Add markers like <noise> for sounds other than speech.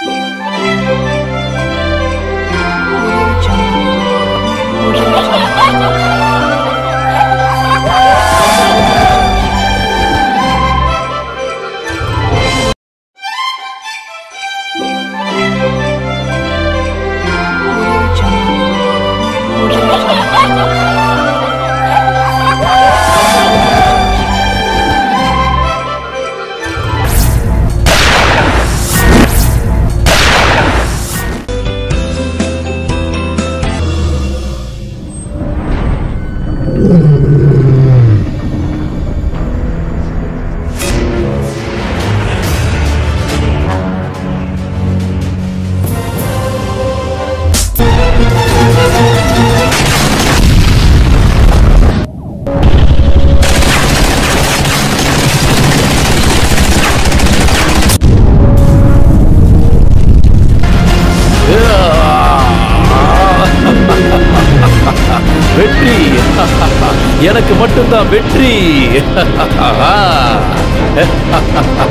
Música வெற்றி. எனக்கு மட்டும்தான் வெற்றி. <laughs>